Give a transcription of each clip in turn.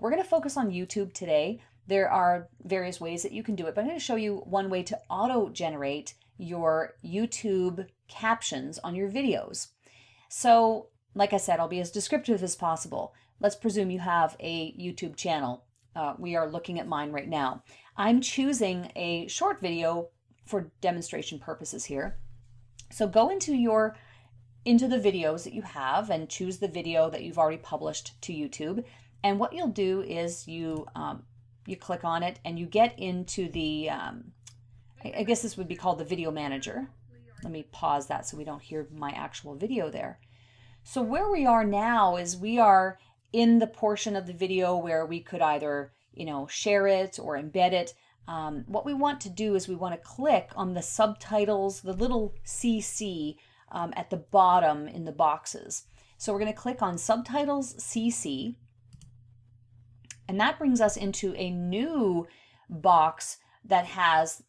We're going to focus on YouTube today. There are various ways that you can do it, but I'm going to show you one way to auto-generate your YouTube captions on your videos. So, like I said, I'll be as descriptive as possible. Let's presume you have a YouTube channel. Uh, we are looking at mine right now. I'm choosing a short video for demonstration purposes here. So go into your into the videos that you have and choose the video that you've already published to YouTube. And what you'll do is you um, you click on it and you get into the um, I, I guess this would be called the video manager. Let me pause that so we don't hear my actual video there. So where we are now is we are in the portion of the video where we could either you know share it or embed it. Um, what we want to do is we want to click on the subtitles, the little CC um, at the bottom in the boxes. So we're going to click on Subtitles CC, and that brings us into a new box that has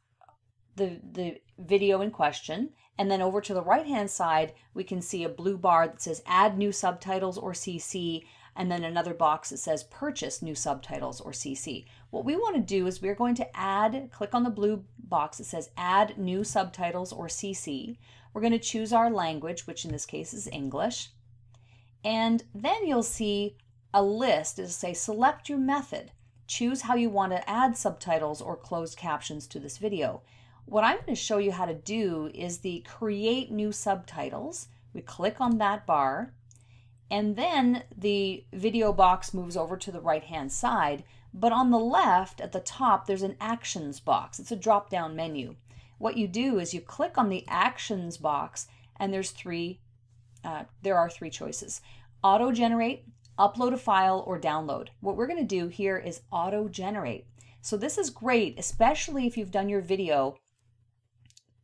the, the video in question. And then over to the right hand side, we can see a blue bar that says Add New Subtitles or CC, and then another box that says Purchase New Subtitles or CC. What we want to do is we're going to add, click on the blue box that says Add New Subtitles or CC. We're going to choose our language, which in this case is English. And then you'll see a list. It'll say select your method. Choose how you want to add subtitles or closed captions to this video. What I'm going to show you how to do is the create new subtitles. We click on that bar and then the video box moves over to the right hand side. But on the left at the top, there's an actions box. It's a drop down menu what you do is you click on the actions box and there's three, uh, there are three choices. Auto generate, upload a file, or download. What we're gonna do here is auto generate. So this is great, especially if you've done your video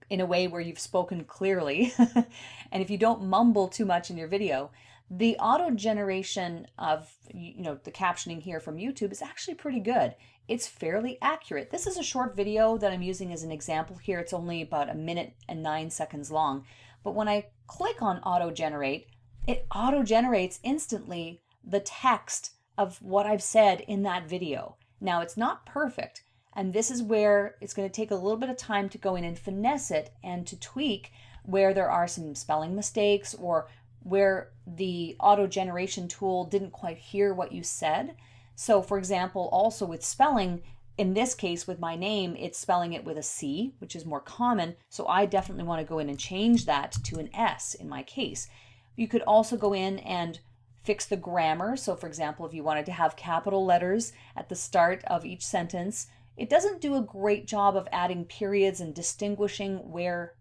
in a way where you've spoken clearly and if you don't mumble too much in your video the auto generation of you know the captioning here from YouTube is actually pretty good. It's fairly accurate. This is a short video that I'm using as an example here. It's only about a minute and nine seconds long. But when I click on auto generate, it auto generates instantly the text of what I've said in that video. Now it's not perfect, and this is where it's going to take a little bit of time to go in and finesse it and to tweak where there are some spelling mistakes or where the auto generation tool didn't quite hear what you said. So, for example, also with spelling, in this case with my name, it's spelling it with a C, which is more common. So, I definitely want to go in and change that to an S in my case. You could also go in and fix the grammar. So, for example, if you wanted to have capital letters at the start of each sentence, it doesn't do a great job of adding periods and distinguishing where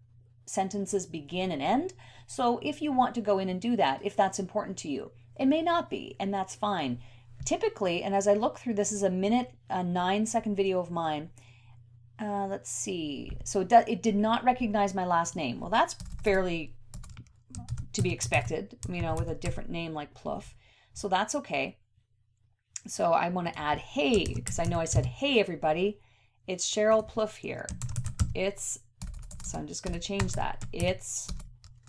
sentences begin and end. So if you want to go in and do that, if that's important to you, it may not be, and that's fine. Typically, and as I look through this is a minute, a nine second video of mine. Uh, let's see. So it, it did not recognize my last name. Well, that's fairly to be expected, you know, with a different name like Plouffe. So that's okay. So I want to add hey, because I know I said hey everybody. It's Sheryl Plouffe here. It's so I'm just going to change that. It's,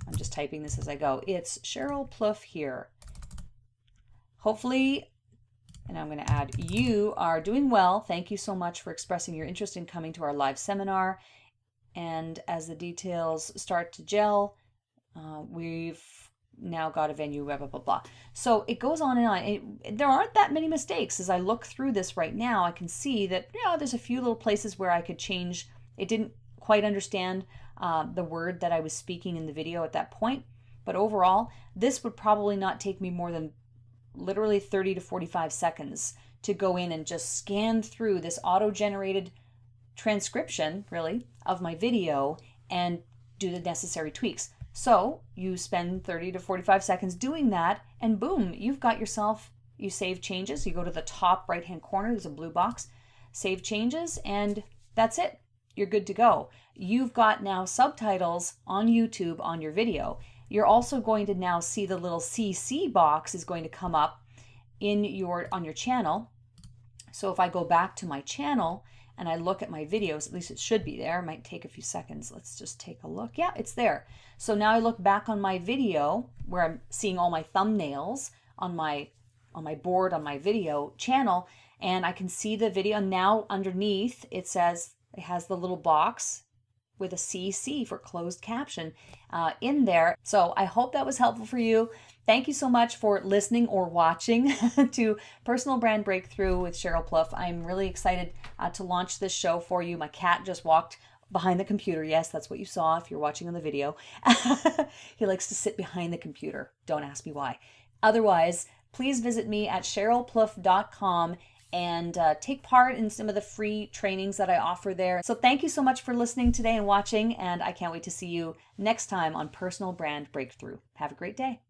I'm just typing this as I go. It's Sheryl Plouffe here. Hopefully, and I'm going to add, you are doing well. Thank you so much for expressing your interest in coming to our live seminar. And as the details start to gel, uh, we've now got a venue, blah, blah, blah, blah. So it goes on and on. It, there aren't that many mistakes. As I look through this right now, I can see that, know, there's a few little places where I could change. It didn't quite understand uh, the word that I was speaking in the video at that point. But overall, this would probably not take me more than literally 30 to 45 seconds to go in and just scan through this auto generated transcription, really, of my video and do the necessary tweaks. So you spend 30 to 45 seconds doing that, and boom, you've got yourself, you save changes. You go to the top right hand corner, there's a blue box, save changes, and that's it you're good to go. You've got now subtitles on YouTube on your video. You're also going to now see the little CC box is going to come up in your on your channel. So if I go back to my channel and I look at my videos, at least it should be there. It might take a few seconds. Let's just take a look. Yeah, it's there. So now I look back on my video where I'm seeing all my thumbnails on my on my board on my video channel and I can see the video now underneath it says it has the little box with a CC for closed caption uh, in there. So I hope that was helpful for you. Thank you so much for listening or watching to Personal Brand Breakthrough with Sheryl Plouffe. I'm really excited uh, to launch this show for you. My cat just walked behind the computer. Yes, that's what you saw if you're watching on the video. he likes to sit behind the computer. Don't ask me why. Otherwise, please visit me at sherylplouffe.com and uh, take part in some of the free trainings that I offer there. So thank you so much for listening today and watching, and I can't wait to see you next time on Personal Brand Breakthrough. Have a great day.